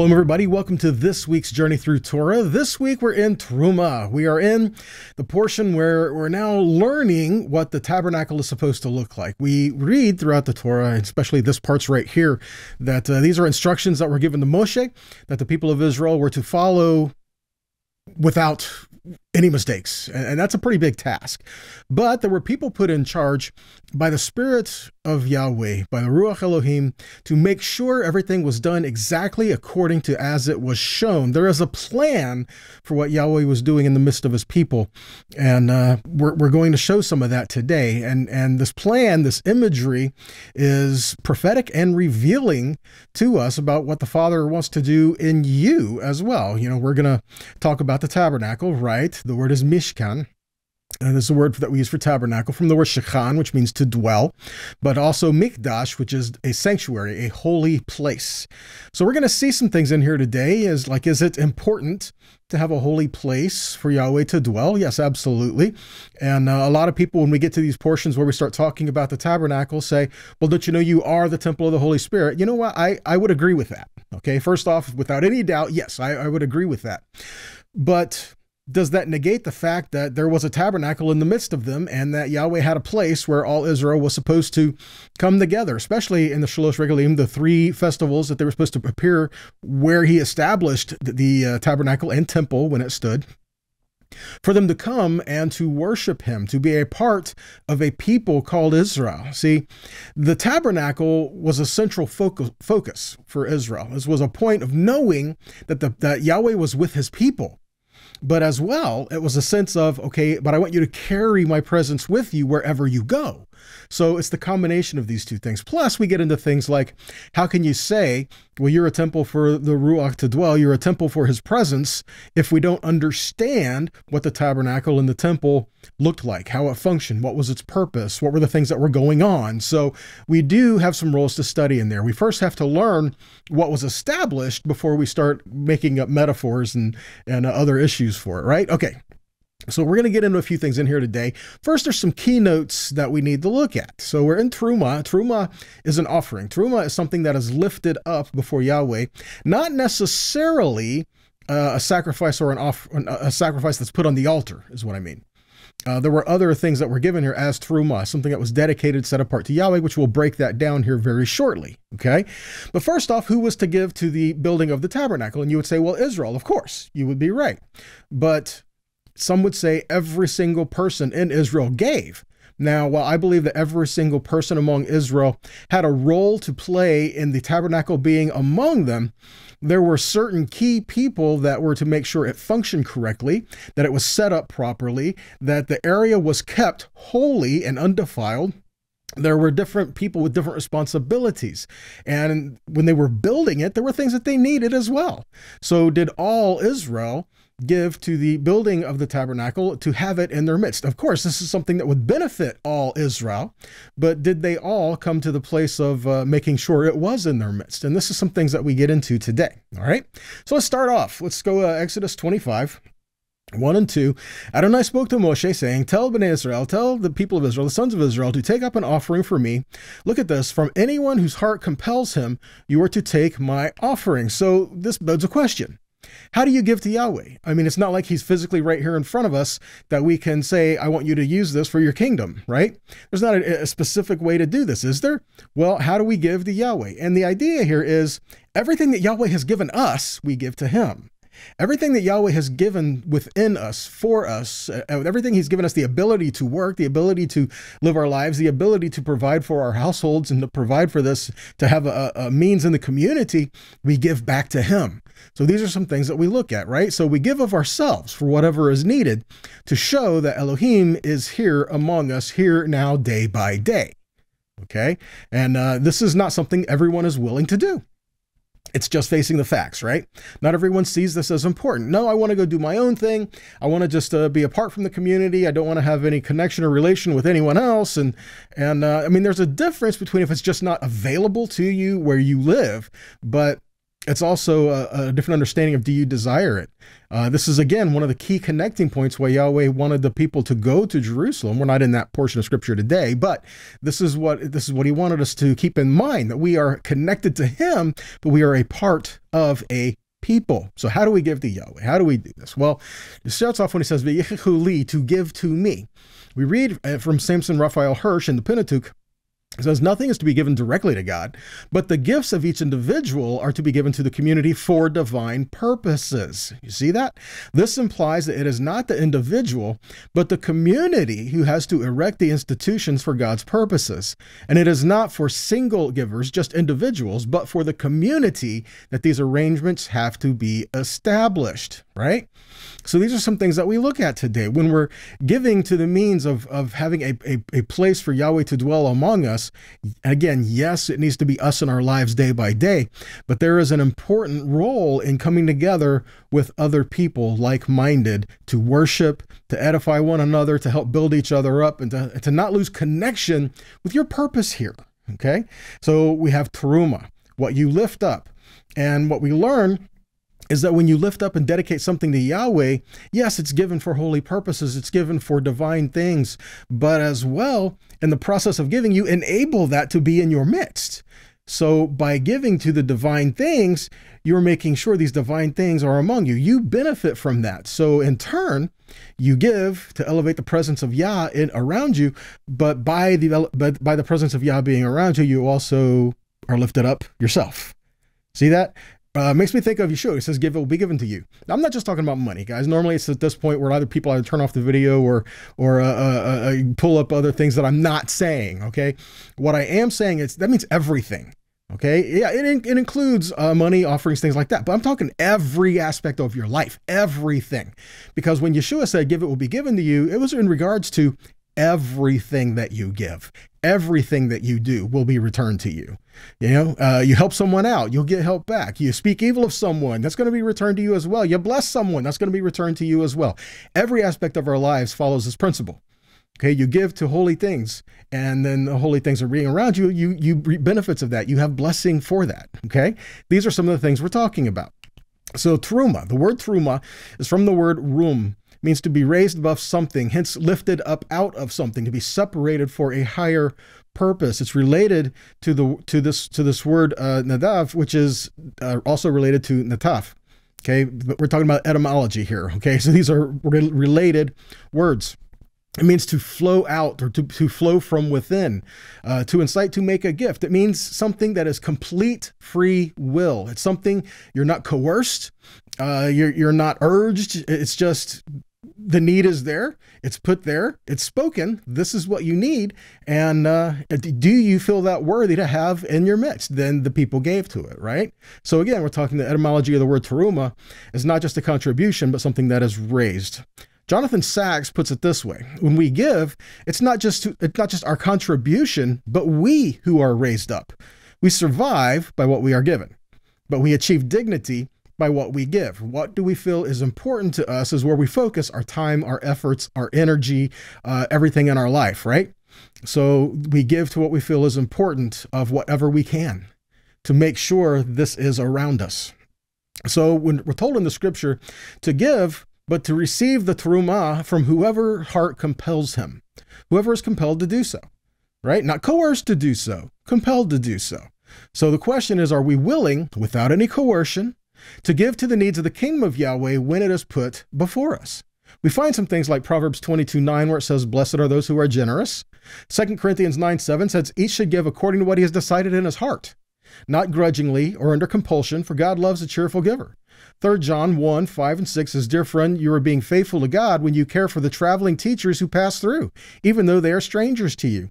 Shalom, everybody. Welcome to this week's Journey Through Torah. This week we're in Truma. We are in the portion where we're now learning what the tabernacle is supposed to look like. We read throughout the Torah, especially this part's right here, that uh, these are instructions that were given to Moshe that the people of Israel were to follow without any mistakes. And that's a pretty big task. But there were people put in charge by the Spirit of Yahweh, by the Ruach Elohim, to make sure everything was done exactly according to as it was shown. There is a plan for what Yahweh was doing in the midst of his people. And uh, we're, we're going to show some of that today. And, and this plan, this imagery, is prophetic and revealing to us about what the Father wants to do in you as well. You know, we're going to talk about the tabernacle, right? The word is Mishkan. And this is a word that we use for tabernacle from the word shechan, which means to dwell, but also mikdash, which is a sanctuary, a holy place. So we're going to see some things in here today. Is like, is it important to have a holy place for Yahweh to dwell? Yes, absolutely. And uh, a lot of people, when we get to these portions where we start talking about the tabernacle, say, well, don't you know you are the temple of the Holy Spirit? You know what? I, I would agree with that. Okay. First off, without any doubt, yes, I, I would agree with that. But does that negate the fact that there was a tabernacle in the midst of them and that Yahweh had a place where all Israel was supposed to come together, especially in the Shalosh Regalim, the three festivals that they were supposed to appear where he established the uh, tabernacle and temple when it stood? For them to come and to worship him, to be a part of a people called Israel. See, the tabernacle was a central focus, focus for Israel. This was a point of knowing that, the, that Yahweh was with his people but as well, it was a sense of, okay, but I want you to carry my presence with you wherever you go. So it's the combination of these two things. Plus, we get into things like how can you say, well, you're a temple for the Ruach to dwell, you're a temple for his presence, if we don't understand what the tabernacle and the temple looked like, how it functioned, what was its purpose, what were the things that were going on. So we do have some roles to study in there. We first have to learn what was established before we start making up metaphors and, and other issues for it, right? Okay, so we're going to get into a few things in here today. First, there's some keynotes that we need to look at. So we're in Truma. Truma is an offering. Truma is something that is lifted up before Yahweh, not necessarily uh, a sacrifice or an off a sacrifice that's put on the altar is what I mean. Uh, there were other things that were given here as Truma, something that was dedicated, set apart to Yahweh, which we'll break that down here very shortly. Okay. But first off, who was to give to the building of the tabernacle? And you would say, well, Israel, of course. You would be right. But some would say every single person in Israel gave. Now, while I believe that every single person among Israel had a role to play in the tabernacle being among them, there were certain key people that were to make sure it functioned correctly, that it was set up properly, that the area was kept holy and undefiled. There were different people with different responsibilities. And when they were building it, there were things that they needed as well. So, did all Israel give to the building of the tabernacle to have it in their midst. Of course, this is something that would benefit all Israel, but did they all come to the place of uh, making sure it was in their midst? And this is some things that we get into today. All right. So let's start off. Let's go uh, Exodus 25. 1 and 2, Adonai spoke to Moshe, saying, Tell Bnei Israel, tell the people of Israel, the sons of Israel, to take up an offering for me. Look at this. From anyone whose heart compels him, you are to take my offering. So this begs a question. How do you give to Yahweh? I mean, it's not like he's physically right here in front of us that we can say, I want you to use this for your kingdom, right? There's not a, a specific way to do this, is there? Well, how do we give to Yahweh? And the idea here is everything that Yahweh has given us, we give to him. Everything that Yahweh has given within us, for us, uh, everything He's given us the ability to work, the ability to live our lives, the ability to provide for our households and to provide for this, to have a, a means in the community, we give back to Him. So these are some things that we look at, right? So we give of ourselves for whatever is needed to show that Elohim is here among us, here now, day by day. Okay? And uh, this is not something everyone is willing to do. It's just facing the facts, right? Not everyone sees this as important. No, I want to go do my own thing. I want to just uh, be apart from the community. I don't want to have any connection or relation with anyone else. And and uh, I mean, there's a difference between if it's just not available to you where you live, but it's also a, a, different understanding of do you desire it? Uh, this is again one of the key connecting points why Yahweh wanted the people to go to Jerusalem. We're not in that portion of scripture today, but this is what this is what he wanted us to keep in mind that we are connected to him, but we are a part of a people. So how do we give to Yahweh? How do we do this? Well, it starts off when he says, li to give to me. We read uh, from Samson Raphael Hirsch in the Pentateuch, it says nothing is to be given directly to God, but the gifts of each individual are to be given to the community for divine purposes. You see that? This implies that it is not the individual, but the community who has to erect the institutions for God's purposes. And it is not for single givers, just individuals, but for the community that these arrangements have to be established, right? So these are some things that we look at today when we're giving to the means of, of having a, a, a place for Yahweh to dwell among us. Again, yes, it needs to be us in our lives day by day, but there is an important role in coming together with other people like minded to worship, to edify one another, to help build each other up, and to, to not lose connection with your purpose here. Okay? So we have Teruma, what you lift up. And what we learn is that when you lift up and dedicate something to Yahweh, yes, it's given for holy purposes, it's given for divine things, but as well, in the process of giving, you enable that to be in your midst. So by giving to the divine things, you're making sure these divine things are among you. You benefit from that. So in turn, you give to elevate the presence of Yah in around you, but by the but by the presence of Yah being around you, you also are lifted up yourself. See that? Uh, makes me think of Yeshua. He says, "Give it will be given to you." Now, I'm not just talking about money, guys. Normally, it's at this point where either people either turn off the video or or uh, uh, uh, pull up other things that I'm not saying. Okay, what I am saying is that means everything. Okay, yeah, it, it includes uh, money, offerings, things like that. But I'm talking every aspect of your life, everything, because when Yeshua said, "Give it will be given to you," it was in regards to everything that you give, everything that you do will be returned to you. You know, uh, you help someone out, you'll get help back. You speak evil of someone, that's going to be returned to you as well. You bless someone, that's going to be returned to you as well. Every aspect of our lives follows this principle. Okay, you give to holy things, and then the holy things are being around you. You you reap benefits of that. You have blessing for that. Okay, these are some of the things we're talking about. So truma, the word truma is from the word rum, means to be raised above something, hence lifted up out of something, to be separated for a higher purpose. It's related to the to this to this word uh, nadav, which is uh, also related to nataf. Okay, but we're talking about etymology here. Okay, so these are re- related words. It means to flow out or to, to flow from within, uh, to incite to make a gift. It means something that is complete free will. It's something you're not coerced, uh, you're, you're not urged. It's just the need is there. It's put there. It's spoken. This is what you need. And uh, do you feel that worthy to have in your midst? Then the people gave to it, right? So again, we're talking the etymology of the word teruma is not just a contribution, but something that is raised. Jonathan Sacks puts it this way: When we give, it's not just to, it's not just our contribution, but we who are raised up. We survive by what we are given, but we achieve dignity by what we give. What do we feel is important to us is where we focus our time, our efforts, our energy, uh, everything in our life, right? So we give to what we feel is important of whatever we can to make sure this is around us. So when we're told in the scripture to give, but to receive the terumah from whoever heart compels him, whoever is compelled to do so, right? Not coerced to do so, compelled to do so. So the question is, are we willing, without any coercion, to give to the needs of the kingdom of Yahweh when it is put before us. We find some things like Proverbs 22 9, where it says, Blessed are those who are generous. 2 Corinthians 9 7 says, Each should give according to what he has decided in his heart, not grudgingly or under compulsion, for God loves a cheerful giver. 3 John 1 5 and 6 says, Dear friend, you are being faithful to God when you care for the traveling teachers who pass through, even though they are strangers to you.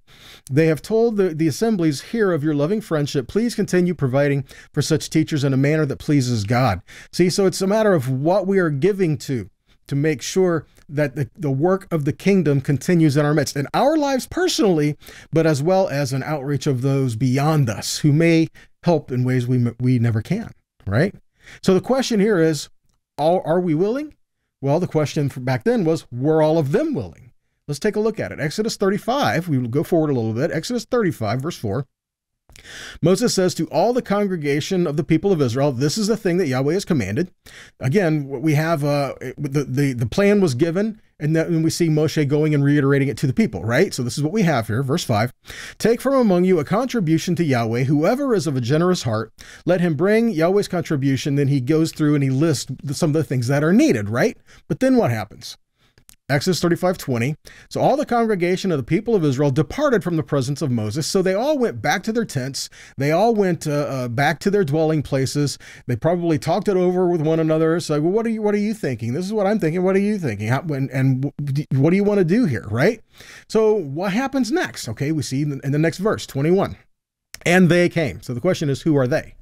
They have told the, the assemblies here of your loving friendship. Please continue providing for such teachers in a manner that pleases God. See, so it's a matter of what we are giving to to make sure that the, the work of the kingdom continues in our midst, in our lives personally, but as well as an outreach of those beyond us who may help in ways we, we never can, right? So the question here is, are we willing? Well, the question back then was, were all of them willing? Let's take a look at it. Exodus 35, we will go forward a little bit. Exodus 35, verse 4. Moses says to all the congregation of the people of Israel, "This is the thing that Yahweh has commanded." Again, we have uh, the, the the plan was given, and then we see Moshe going and reiterating it to the people. Right. So this is what we have here, verse five: Take from among you a contribution to Yahweh. Whoever is of a generous heart, let him bring Yahweh's contribution. Then he goes through and he lists some of the things that are needed. Right. But then what happens? Exodus 35:20. So all the congregation of the people of Israel departed from the presence of Moses. So they all went back to their tents. They all went uh, uh, back to their dwelling places. They probably talked it over with one another. So, well, what are you What are you thinking? This is what I'm thinking. What are you thinking? How, and, and what do you want to do here? Right. So what happens next? Okay, we see in the, in the next verse 21. And they came. So the question is, who are they?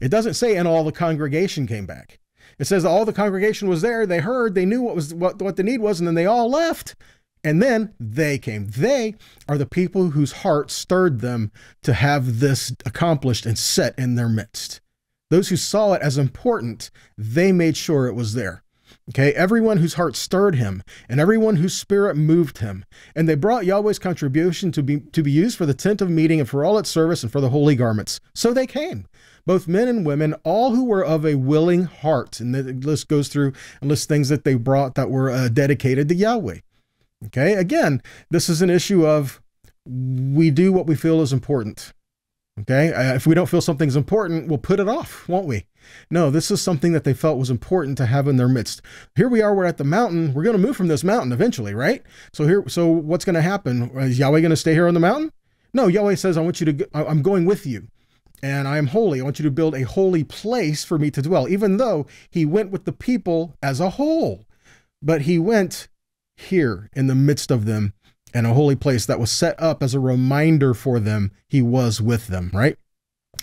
It doesn't say, and all the congregation came back. It says all the congregation was there. They heard. They knew what was what what the need was, and then they all left. And then they came. They are the people whose heart stirred them to have this accomplished and set in their midst. Those who saw it as important, they made sure it was there. Okay, everyone whose heart stirred him, and everyone whose spirit moved him, and they brought Yahweh's contribution to be to be used for the tent of meeting and for all its service and for the holy garments. So they came both men and women, all who were of a willing heart. And the list goes through and lists things that they brought that were uh, dedicated to Yahweh. Okay, again, this is an issue of we do what we feel is important. Okay, uh, if we don't feel something's important, we'll put it off, won't we? No, this is something that they felt was important to have in their midst. Here we are, we're at the mountain. We're going to move from this mountain eventually, right? So here, so what's going to happen? Is Yahweh going to stay here on the mountain? No, Yahweh says, I want you to, I'm going with you and I am holy. I want you to build a holy place for me to dwell, even though he went with the people as a whole. But he went here in the midst of them and a holy place that was set up as a reminder for them he was with them, right?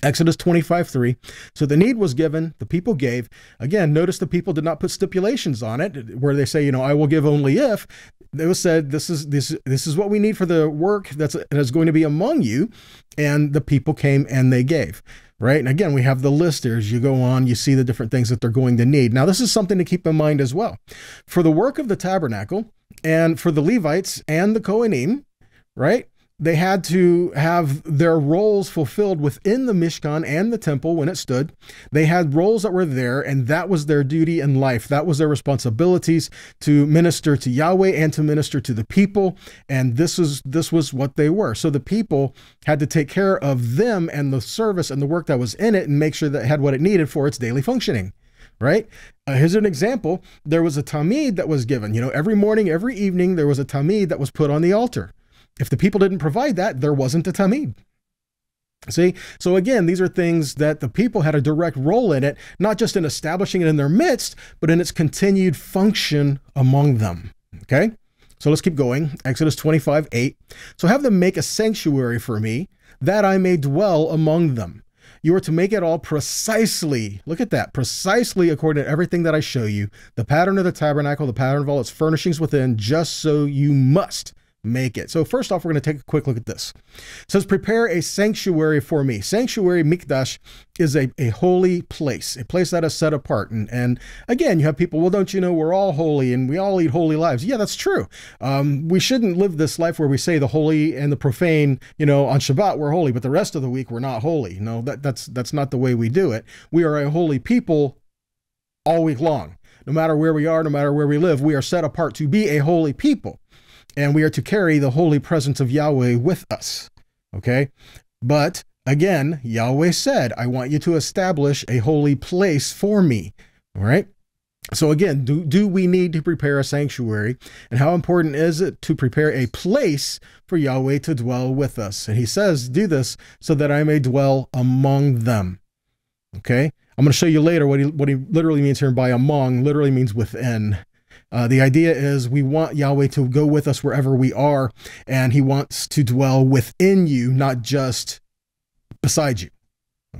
Exodus 25, 3. So the need was given, the people gave. Again, notice the people did not put stipulations on it where they say, you know, I will give only if. Was said, this is this this is what we need for the work that's that's going to be among you. And the people came and they gave. Right. And again, we have the list there. As you go on, you see the different things that they're going to need. Now, this is something to keep in mind as well. For the work of the tabernacle and for the Levites and the Kohanim, right? They had to have their roles fulfilled within the Mishkan and the temple when it stood. They had roles that were there, and that was their duty in life. That was their responsibilities to minister to Yahweh and to minister to the people. And this is this was what they were. So the people had to take care of them and the service and the work that was in it and make sure that it had what it needed for its daily functioning right? Uh, here's an example. There was a tamid that was given. You know, every morning, every evening, there was a tamid that was put on the altar. If the people didn't provide that, there wasn't a Tamid. See, so again, these are things that the people had a direct role in it, not just in establishing it in their midst, but in its continued function among them. Okay, so let's keep going. Exodus 25 8. So have them make a sanctuary for me, that I may dwell among them. You are to make it all precisely, look at that, precisely according to everything that I show you the pattern of the tabernacle, the pattern of all its furnishings within, just so you must make it. So first off, we're going to take a quick look at this. It says, prepare a sanctuary for me. Sanctuary, mikdash, is a, a holy place, a place that is set apart. And, and again, you have people, well, don't you know we're all holy and we all lead holy lives. Yeah, that's true. Um, we shouldn't live this life where we say the holy and the profane, you know, on Shabbat we're holy, but the rest of the week we're not holy. No, that, that's, that's not the way we do it. We are a holy people all week long. No matter where we are, no matter where we live, we are set apart to be a holy people and we are to carry the holy presence of Yahweh with us. Okay? But again, Yahweh said, I want you to establish a holy place for me. All right? So again, do, do we need to prepare a sanctuary? And how important is it to prepare a place for Yahweh to dwell with us? And he says, do this so that I may dwell among them. Okay? I'm going to show you later what he, what he literally means here by among, literally means within. Uh, the idea is we want Yahweh to go with us wherever we are, and He wants to dwell within you, not just beside you.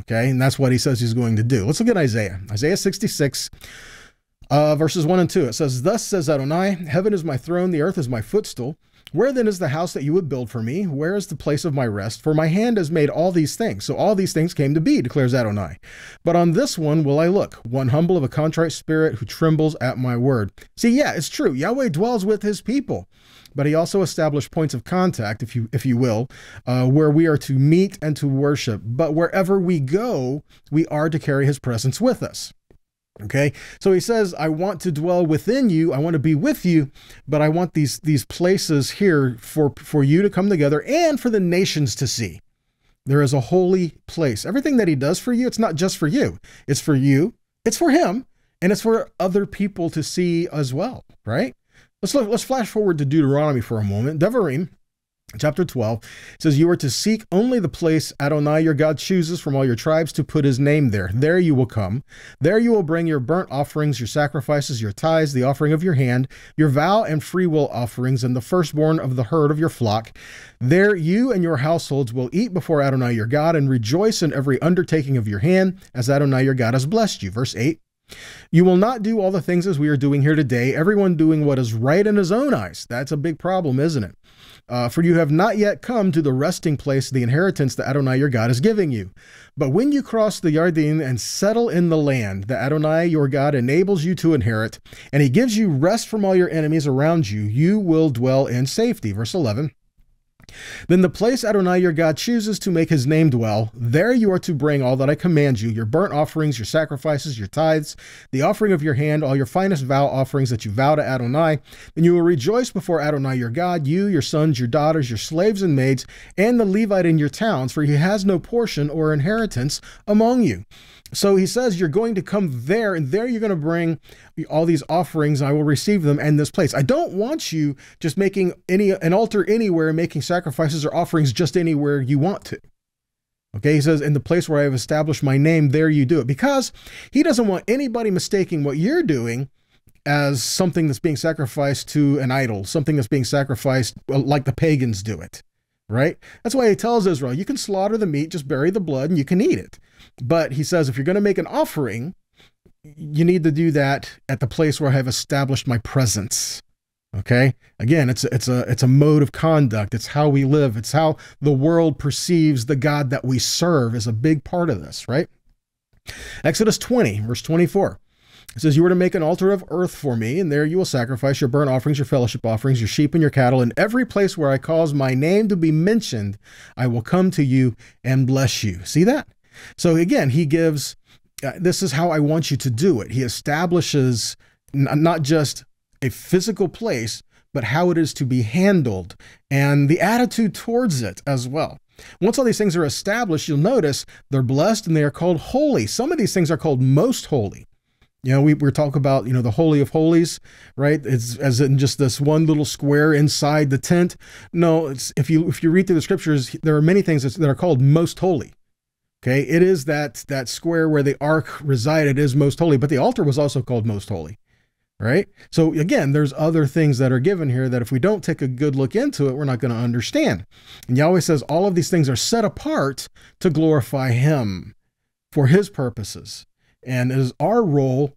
Okay, and that's what He says He's going to do. Let's look at Isaiah. Isaiah 66. Uh, verses 1 and 2, it says, Thus says Adonai, Heaven is my throne, the earth is my footstool. Where then is the house that you would build for me? Where is the place of my rest? For my hand has made all these things. So all these things came to be, declares Adonai. But on this one will I look, one humble of a contrite spirit who trembles at my word. See, yeah, it's true. Yahweh dwells with his people. But he also established points of contact, if you if you will, uh, where we are to meet and to worship. But wherever we go, we are to carry his presence with us. Okay, so he says, I want to dwell within you, I want to be with you, but I want these these places here for, for you to come together and for the nations to see. There is a holy place. Everything that he does for you, it's not just for you. It's for you, it's for him, and it's for other people to see as well, right? Let's look, let's flash forward to Deuteronomy for a moment. Devarim Chapter 12 says, You are to seek only the place Adonai your God chooses from all your tribes to put his name there. There you will come. There you will bring your burnt offerings, your sacrifices, your tithes, the offering of your hand, your vow and free will offerings, and the firstborn of the herd of your flock. There you and your households will eat before Adonai your God and rejoice in every undertaking of your hand, as Adonai your God has blessed you. Verse 8 you will not do all the things as we are doing here today, everyone doing what is right in his own eyes. That's a big problem, isn't it? Uh, for you have not yet come to the resting place, the inheritance that Adonai your God is giving you. But when you cross the Yarden and settle in the land that Adonai your God enables you to inherit, and he gives you rest from all your enemies around you, you will dwell in safety. Verse 11. Then the place Adonai your God chooses to make his name dwell, there you are to bring all that I command you your burnt offerings, your sacrifices, your tithes, the offering of your hand, all your finest vow offerings that you vow to Adonai. Then you will rejoice before Adonai your God, you, your sons, your daughters, your slaves and maids, and the Levite in your towns, for he has no portion or inheritance among you. So he says, You're going to come there, and there you're going to bring all these offerings. I will receive them in this place. I don't want you just making any an altar anywhere, making sacrifices or offerings just anywhere you want to. Okay, he says, In the place where I have established my name, there you do it. Because he doesn't want anybody mistaking what you're doing as something that's being sacrificed to an idol, something that's being sacrificed like the pagans do it right? That's why he tells Israel, you can slaughter the meat, just bury the blood, and you can eat it. But he says, if you're going to make an offering, you need to do that at the place where I have established my presence. Okay. Again, it's it's a it's a mode of conduct. It's how we live. It's how the world perceives the God that we serve is a big part of this, right? Exodus 20, verse 24. It says, You are to make an altar of earth for me, and there you will sacrifice your burnt offerings, your fellowship offerings, your sheep, and your cattle. In every place where I cause my name to be mentioned, I will come to you and bless you. See that? So again, he gives, uh, this is how I want you to do it. He establishes not just a physical place, but how it is to be handled and the attitude towards it as well. Once all these things are established, you'll notice they're blessed and they are called holy. Some of these things are called most holy. You know, we, we're talking about, you know, the Holy of Holies, right? It's as in just this one little square inside the tent. No, it's if you if you read through the scriptures, there are many things that are called most holy. Okay, it is that that square where the ark resided is most holy, but the altar was also called most holy. Right? So again, there's other things that are given here that if we don't take a good look into it, we're not going to understand. And Yahweh says all of these things are set apart to glorify him for his purposes and it is our role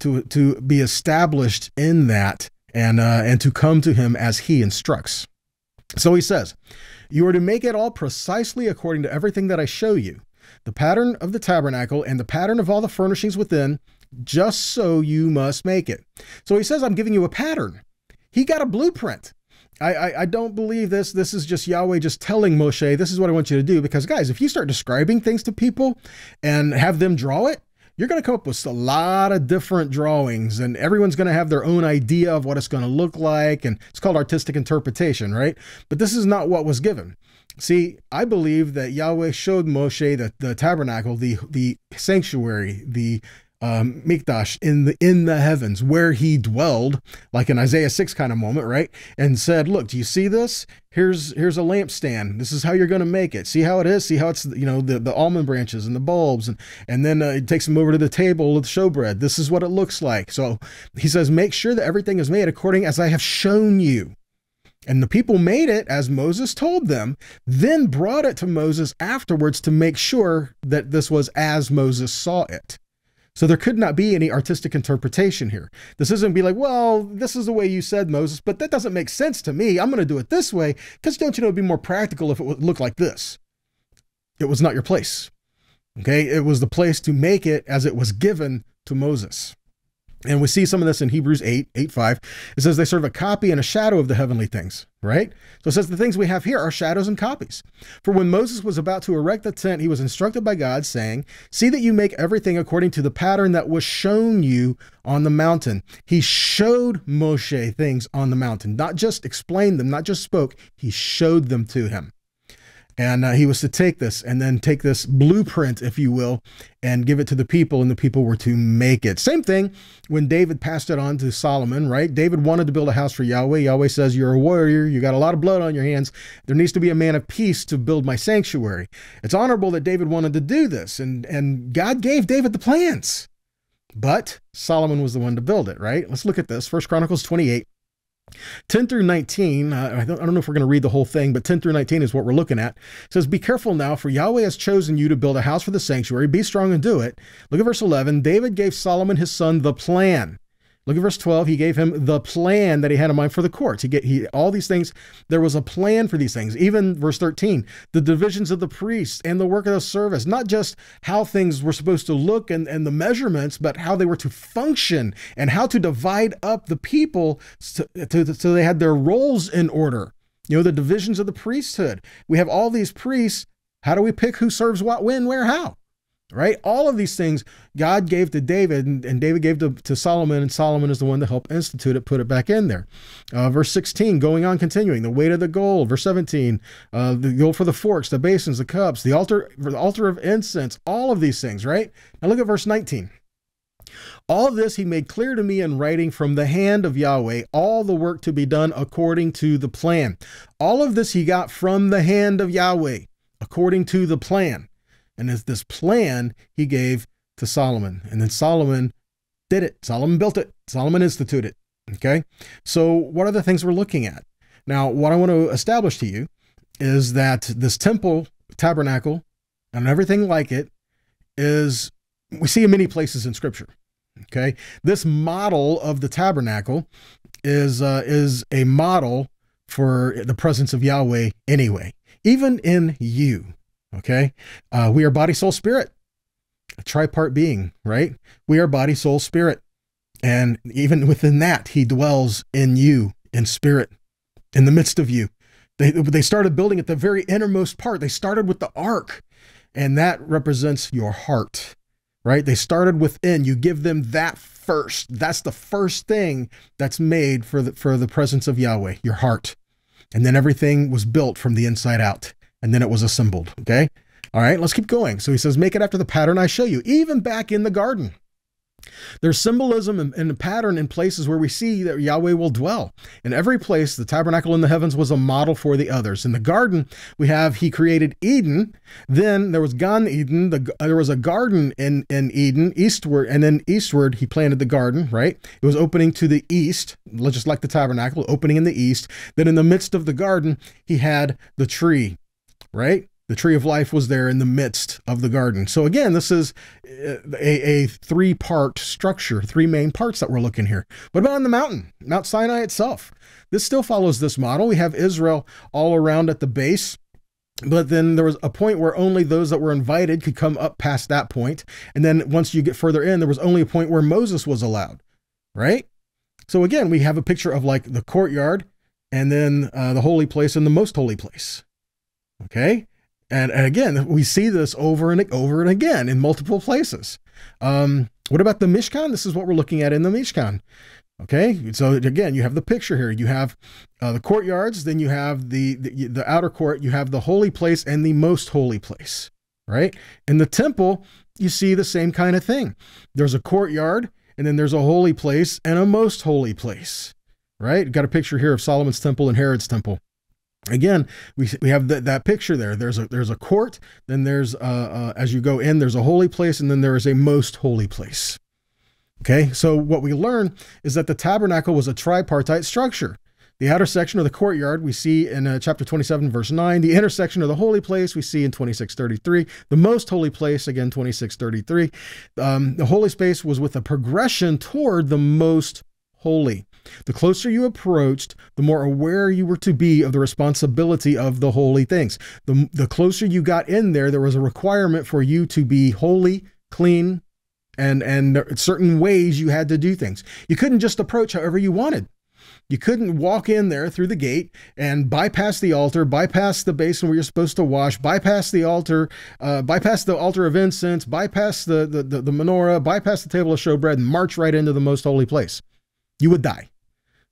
to to be established in that and uh, and to come to him as he instructs. So he says, "You are to make it all precisely according to everything that I show you, the pattern of the tabernacle and the pattern of all the furnishings within. Just so you must make it." So he says, "I'm giving you a pattern." He got a blueprint. I, I, I, don't believe this. This is just Yahweh just telling Moshe, this is what I want you to do. Because, guys, if you start describing things to people and have them draw it, you're going to come up with a lot of different drawings and everyone's going to have their own idea of what it's going to look like. And it's called artistic interpretation, right? But this is not what was given. See, I believe that Yahweh showed Moshe the, the tabernacle, the, the sanctuary, the um, Mikdash in the in the heavens where he dwelled, like an Isaiah 6 kind of moment, right? And said, Look, do you see this? Here's here's a lampstand. This is how you're going to make it. See how it is? See how it's you know the, the almond branches and the bulbs and and then uh, it takes him over to the table with showbread. This is what it looks like. So he says, make sure that everything is made according as I have shown you. And the people made it as Moses told them, then brought it to Moses afterwards to make sure that this was as Moses saw it. So there could not be any artistic interpretation here. This isn't be like, well, this is the way you said Moses, but that doesn't make sense to me. I'm going to do it this way because don't you know it'd be more practical if it would look like this. It was not your place. Okay, it was the place to make it as it was given to Moses. And we see some of this in Hebrews 8, 8, 5. It says they serve a copy and a shadow of the heavenly things, right? So it says the things we have here are shadows and copies. For when Moses was about to erect the tent, he was instructed by God, saying, See that you make everything according to the pattern that was shown you on the mountain. He showed Moshe things on the mountain, not just explained them, not just spoke, he showed them to him. And uh, he was to take this and then take this blueprint, if you will, and give it to the people, and the people were to make it. Same thing when David passed it on to Solomon, right? David wanted to build a house for Yahweh. Yahweh says, You're a warrior, you got a lot of blood on your hands. There needs to be a man of peace to build my sanctuary. It's honorable that David wanted to do this, and, and God gave David the plans. But Solomon was the one to build it, right? Let's look at this. First Chronicles 28. 10 through 19, uh, I, don't, I, don't, know if we're going to read the whole thing, but 10 through 19 is what we're looking at. It says, Be careful now, for Yahweh has chosen you to build a house for the sanctuary. Be strong and do it. Look at verse 11. David gave Solomon his son the plan. Look at verse 12. He gave him the plan that he had in mind for the courts. He get he all these things. There was a plan for these things. Even verse 13, the divisions of the priests and the work of the service, not just how things were supposed to look and, and the measurements, but how they were to function and how to divide up the people so, to, so they had their roles in order. You know, the divisions of the priesthood. We have all these priests. How do we pick who serves what, when, where, how? Right? All of these things God gave to David, and, and David gave to, to, Solomon, and Solomon is the one to help institute it, put it back in there. Uh, verse 16, going on, continuing, the weight of the gold. Verse 17, uh, the gold for the forks, the basins, the cups, the altar, the altar of incense, all of these things, right? Now look at verse 19. All this he made clear to me in writing from the hand of Yahweh, all the work to be done according to the plan. All of this he got from the hand of Yahweh, according to the plan. And it's this plan he gave to Solomon. And then Solomon did it. Solomon built it. Solomon instituted it. Okay. So, what are the things we're looking at? Now, what I want to establish to you is that this temple, tabernacle, and everything like it is, we see in many places in Scripture. Okay. This model of the tabernacle is, uh, is a model for the presence of Yahweh anyway, even in you. Okay. Uh, we are body, soul, spirit, a tripart being, right? We are body, soul, spirit. And even within that, he dwells in you in spirit, in the midst of you. They, they started building at the very innermost part. They started with the ark, and that represents your heart, right? They started within. You give them that first. That's the first thing that's made for the, for the presence of Yahweh, your heart. And then everything was built from the inside out and then it was assembled. Okay. All right, let's keep going. So he says, make it after the pattern I show you, even back in the garden. There's symbolism and, pattern in places where we see that Yahweh will dwell. In every place, the tabernacle in the heavens was a model for the others. In the garden, we have He created Eden. Then there was Gan Eden. The, there was a garden in, in Eden, eastward, and then eastward, He planted the garden, right? It was opening to the east, just like the tabernacle, opening in the east. Then in the midst of the garden, He had the tree right? The tree of life was there in the midst of the garden. So again, this is a, a three-part structure, three main parts that we're looking here. What about on the mountain, Mount Sinai itself? This still follows this model. We have Israel all around at the base. But then there was a point where only those that were invited could come up past that point. And then once you get further in, there was only a point where Moses was allowed, right? So again, we have a picture of like the courtyard and then uh, the holy place and the most holy place. Okay. And, and again, we see this over and over and again in multiple places. Um, what about the Mishkan? This is what we're looking at in the Mishkan. Okay, so again, you have the picture here. You have uh, the courtyards, then you have the, the the outer court, you have the holy place and the most holy place. Right in the temple, you see the same kind of thing. There's a courtyard, and then there's a holy place and a most holy place. Right, got a picture here of Solomon's temple and Herod's temple again we, we have that picture there there's a there's a court then there's uh, uh, as you go in there's a holy place and then there is a most holy place okay so what we learn is that the tabernacle was a tripartite structure The outer section of the courtyard we see in uh, chapter 27, verse 9. The intersection of the holy place we see in 2633. The most holy place, again, 2633. Um, the holy space was with a progression toward the most holy. The closer you approached, the more aware you were to be of the responsibility of the holy things. The, the closer you got in there, there was a requirement for you to be holy, clean, and and certain ways you had to do things. You couldn't just approach however you wanted. You couldn't walk in there through the gate and bypass the altar, bypass the basin where you're supposed to wash, bypass the altar, uh, bypass the altar of incense, bypass the, the, the, the menorah, bypass the table of showbread, and march right into the most holy place. You would die.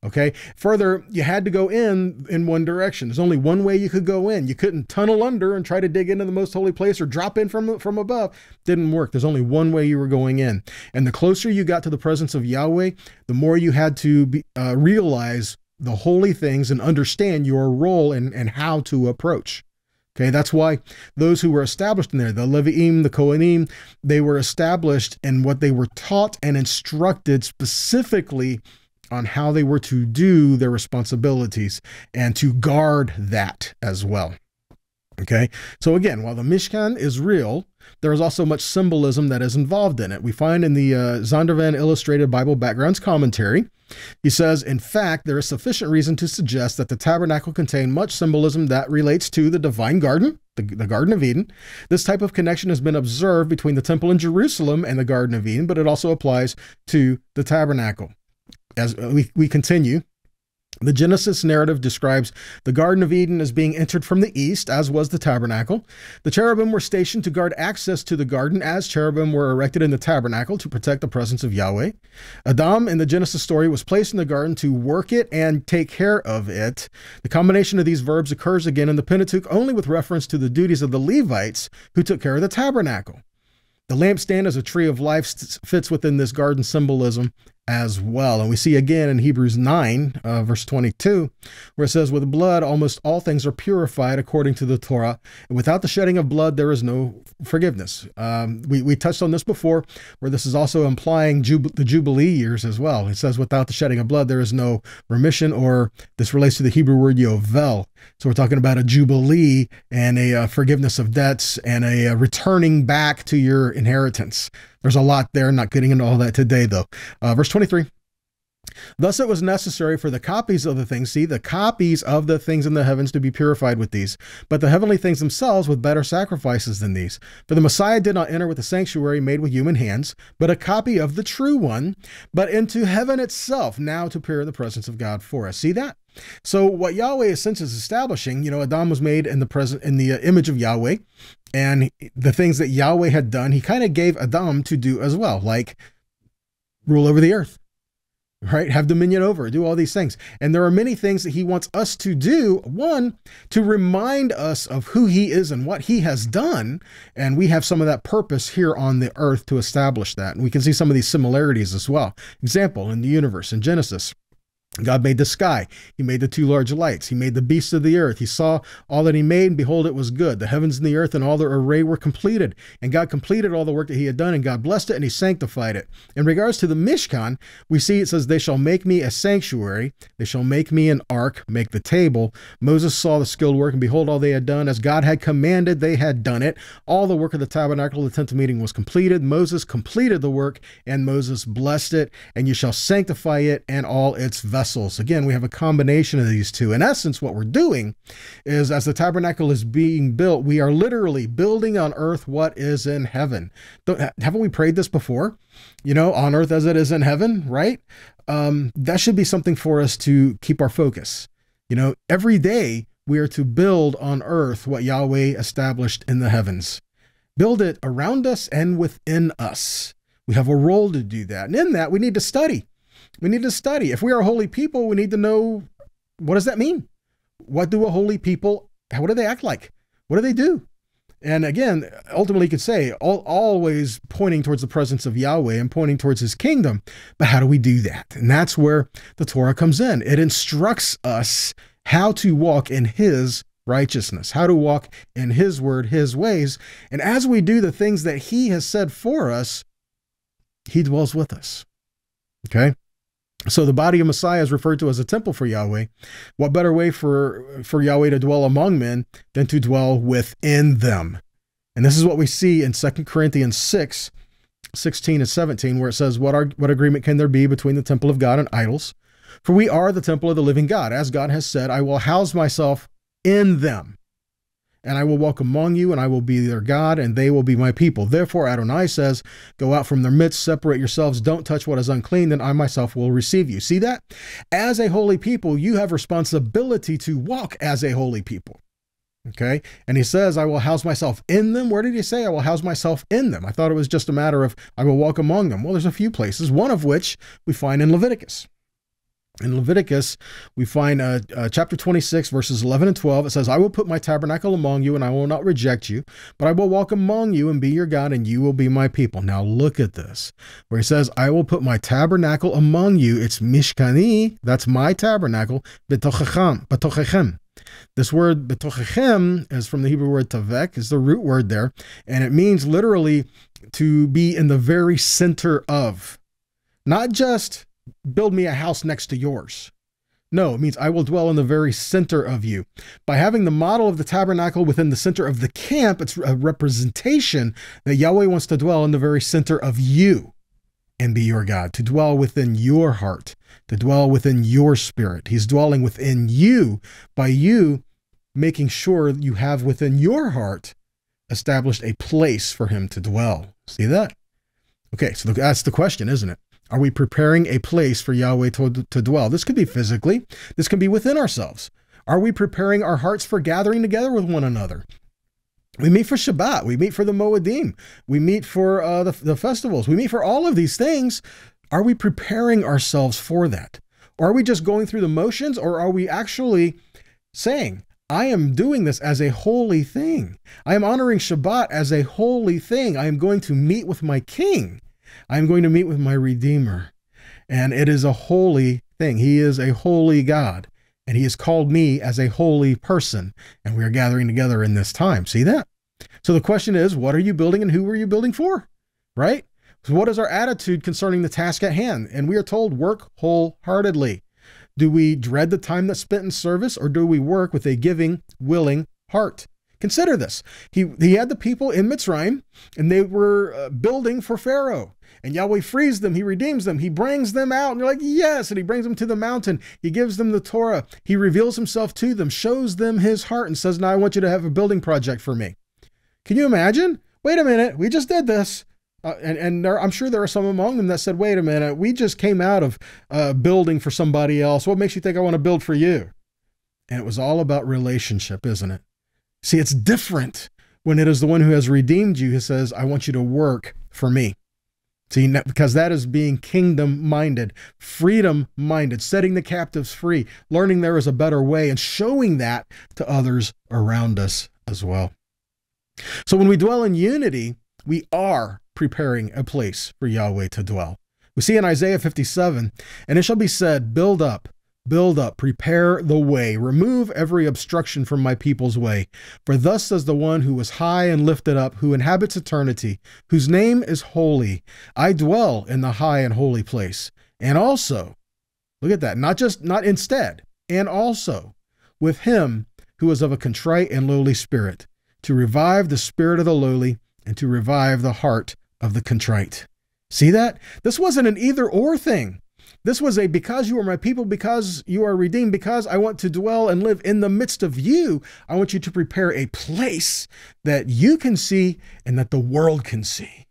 Okay. Further, you had to go in in one direction. There's only one way you could go in. You couldn't tunnel under and try to dig into the most holy place or drop in from from above. Didn't work. There's only one way you were going in. And the closer you got to the presence of Yahweh, the more you had to be, uh, realize the holy things and understand your role and, and how to approach. Okay, that's why those who were established in there, the Leviim, the Kohanim, they were established in what they were taught and instructed specifically on how they were to do their responsibilities and to guard that as well. Okay, so again, while the Mishkan is real, there is also much symbolism that is involved in it. We find in the uh, Zondervan Illustrated Bible Backgrounds Commentary, he says, in fact, there is sufficient reason to suggest that the tabernacle contained much symbolism that relates to the divine garden, the, the Garden of Eden. This type of connection has been observed between the temple in Jerusalem and the Garden of Eden, but it also applies to the tabernacle as uh, we, we continue, the Genesis narrative describes the Garden of Eden as being entered from the east, as was the tabernacle. The cherubim were stationed to guard access to the garden, as cherubim were erected in the tabernacle to protect the presence of Yahweh. Adam in the Genesis story was placed in the garden to work it and take care of it. The combination of these verbs occurs again in the Pentateuch only with reference to the duties of the Levites who took care of the tabernacle. The lampstand as a tree of life fits within this garden symbolism as well. And we see again in Hebrews 9, uh, verse 22, where it says, With blood, almost all things are purified according to the Torah. And without the shedding of blood, there is no forgiveness. Um, we, we touched on this before, where this is also implying Jub- the Jubilee years as well. It says, Without the shedding of blood, there is no remission, or this relates to the Hebrew word Yovel. So we're talking about a Jubilee and a uh, forgiveness of debts and a uh, returning back to your inheritance. There's a lot there, not getting into all that today, though. Uh, verse 23. Thus it was necessary for the copies of the things, see, the copies of the things in the heavens to be purified with these, but the heavenly things themselves with better sacrifices than these. For the Messiah did not enter with a sanctuary made with human hands, but a copy of the true one, but into heaven itself, now to appear in the presence of God for us. See that? So what Yahweh since is establishing, you know, Adam was made in the present in the uh, image of Yahweh, and the things that Yahweh had done, he kind of gave Adam to do as well, like rule over the earth, right? Have dominion over, do all these things. And there are many things that he wants us to do. One, to remind us of who he is and what he has done. And we have some of that purpose here on the earth to establish that. And we can see some of these similarities as well. Example, in the universe, in Genesis, God made the sky. He made the two large lights. He made the beasts of the earth. He saw all that he made, and behold, it was good. The heavens and the earth and all their array were completed. And God completed all the work that he had done, and God blessed it, and he sanctified it. In regards to the Mishkan, we see it says, They shall make me a sanctuary. They shall make me an ark, make the table. Moses saw the skilled work, and behold, all they had done. As God had commanded, they had done it. All the work of the tabernacle, the tent of meeting was completed. Moses completed the work, and Moses blessed it. And you shall sanctify it and all its vessels vessels. Again, we have a combination of these two. In essence, what we're doing is as the tabernacle is being built, we are literally building on earth what is in heaven. Haven't we prayed this before? You know, on earth as it is in heaven, right? Um, that should be something for us to keep our focus. You know, every day we are to build on earth what Yahweh established in the heavens. Build it around us and within us. We have a role to do that. And in that, we need to study. We need to study. If we are holy people, we need to know what does that mean? What do a holy people, what do they act like? What do they do? And again, ultimately, you could say all, always pointing towards the presence of Yahweh and pointing towards his kingdom. But how do we do that? And that's where the Torah comes in. It instructs us how to walk in his righteousness, how to walk in his word, his ways. And as we do the things that he has said for us, he dwells with us. Okay? So the body of Messiah is referred to as a temple for Yahweh. What better way for, for Yahweh to dwell among men than to dwell within them? And this is what we see in 2 Corinthians 6, 16 and 17, where it says, what, are, what agreement can there be between the temple of God and idols? For we are the temple of the living God. As God has said, I will house myself in them and I will walk among you, and I will be their God, and they will be my people. Therefore, Adonai says, Go out from their midst, separate yourselves, don't touch what is unclean, then I myself will receive you. See that? As a holy people, you have responsibility to walk as a holy people. Okay. And he says, I will house myself in them. Where did he say I will house myself in them? I thought it was just a matter of I will walk among them. Well, there's a few places, one of which we find in Leviticus. In Leviticus, we find uh, uh, chapter 26, verses 11 and 12. It says, I will put my tabernacle among you, and I will not reject you, but I will walk among you and be your God, and you will be my people. Now look at this, where he says, I will put my tabernacle among you. It's Mishkani, that's my tabernacle, betochechem. This word betochechem is from the Hebrew word tavek, is the root word there, and it means literally to be in the very center of. Not just build me a house next to yours. No, it means I will dwell in the very center of you. By having the model of the tabernacle within the center of the camp, it's a representation that Yahweh wants to dwell in the very center of you and be your God, to dwell within your heart, to dwell within your spirit. He's dwelling within you by you making sure you have within your heart established a place for him to dwell. See that? Okay, so that's the question, isn't it? Are we preparing a place for Yahweh to, to dwell? This could be physically, this can be within ourselves. Are we preparing our hearts for gathering together with one another? We meet for Shabbat. We meet for the Moedim. We meet for uh, the, the festivals. We meet for all of these things. Are we preparing ourselves for that? Or are we just going through the motions? Or are we actually saying, I am doing this as a holy thing? I am honoring Shabbat as a holy thing. I am going to meet with my king. I'm going to meet with my Redeemer. And it is a holy thing. He is a holy God. And He has called me as a holy person. And we are gathering together in this time. See that? So the question is, what are you building and who are you building for? Right? So what is our attitude concerning the task at hand? And we are told, work wholeheartedly. Do we dread the time that's spent in service or do we work with a giving, willing heart? Consider this. He, he had the people in Mitzrayim and they were uh, building for Pharaoh. And Yahweh frees them. He redeems them. He brings them out. And they're like, yes. And he brings them to the mountain. He gives them the Torah. He reveals himself to them, shows them his heart, and says, now I want you to have a building project for me. Can you imagine? Wait a minute. We just did this. Uh, and and there, I'm sure there are some among them that said, wait a minute. We just came out of uh, building for somebody else. What makes you think I want to build for you? And it was all about relationship, isn't it? See, it's different when it is the one who has redeemed you who says, I want you to work for me. See, because that is being kingdom minded, freedom minded, setting the captives free, learning there is a better way, and showing that to others around us as well. So when we dwell in unity, we are preparing a place for Yahweh to dwell. We see in Isaiah 57, and it shall be said, Build up, Build up, prepare the way, remove every obstruction from my people's way. For thus says the one who was high and lifted up, who inhabits eternity, whose name is holy. I dwell in the high and holy place. And also, look at that, not just, not instead, and also with him who is of a contrite and lowly spirit, to revive the spirit of the lowly and to revive the heart of the contrite. See that? This wasn't an either or thing. This was a because you are my people, because you are redeemed, because I want to dwell and live in the midst of you. I want you to prepare a place that you can see and that the world can see.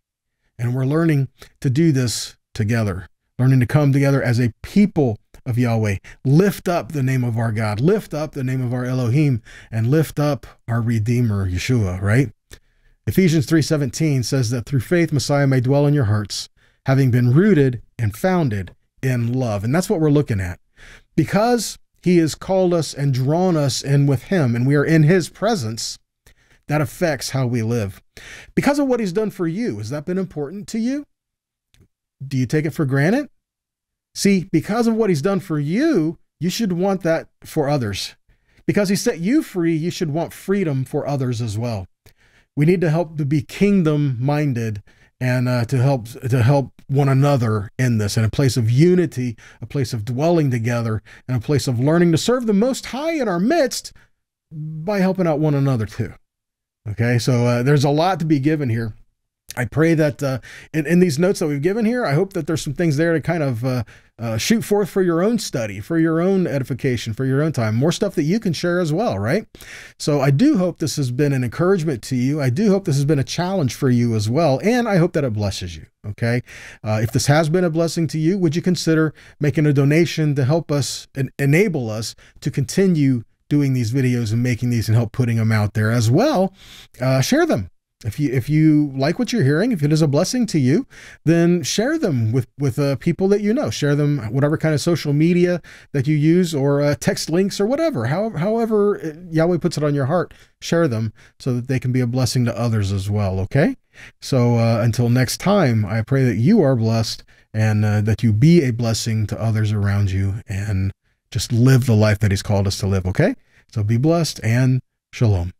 And we're learning to do this together, learning to come together as a people of Yahweh. Lift up the name of our God, lift up the name of our Elohim, and lift up our Redeemer, Yeshua, right? Ephesians 3:17 says that through faith Messiah may dwell in your hearts, having been rooted and founded in love. And that's what we're looking at. Because he has called us and drawn us in with him, and we are in his presence, that affects how we live. Because of what he's done for you, has that been important to you? Do you take it for granted? See, because of what he's done for you, you should want that for others. Because he set you free, you should want freedom for others as well. We need to help to be kingdom minded and uh, to help to help one another in this, in a place of unity, a place of dwelling together, and a place of learning to serve the Most High in our midst by helping out one another too. Okay, so uh, there's a lot to be given here. I pray that uh, in, in, these notes that we've given here, I hope that there's some things there to kind of uh, uh, shoot forth for your own study, for your own edification, for your own time. More stuff that you can share as well, right? So I do hope this has been an encouragement to you. I do hope this has been a challenge for you as well. And I hope that it blesses you, okay? Uh, if this has been a blessing to you, would you consider making a donation to help us and enable us to continue doing these videos and making these and help putting them out there as well? Uh, share them if you if you like what you're hearing, if it is a blessing to you, then share them with with uh, people that you know. Share them whatever kind of social media that you use, or uh, text links, or whatever. However, however uh, Yahweh puts it on your heart, share them so that they can be a blessing to others as well. Okay. So uh, until next time, I pray that you are blessed and uh, that you be a blessing to others around you, and just live the life that He's called us to live. Okay. So be blessed and shalom.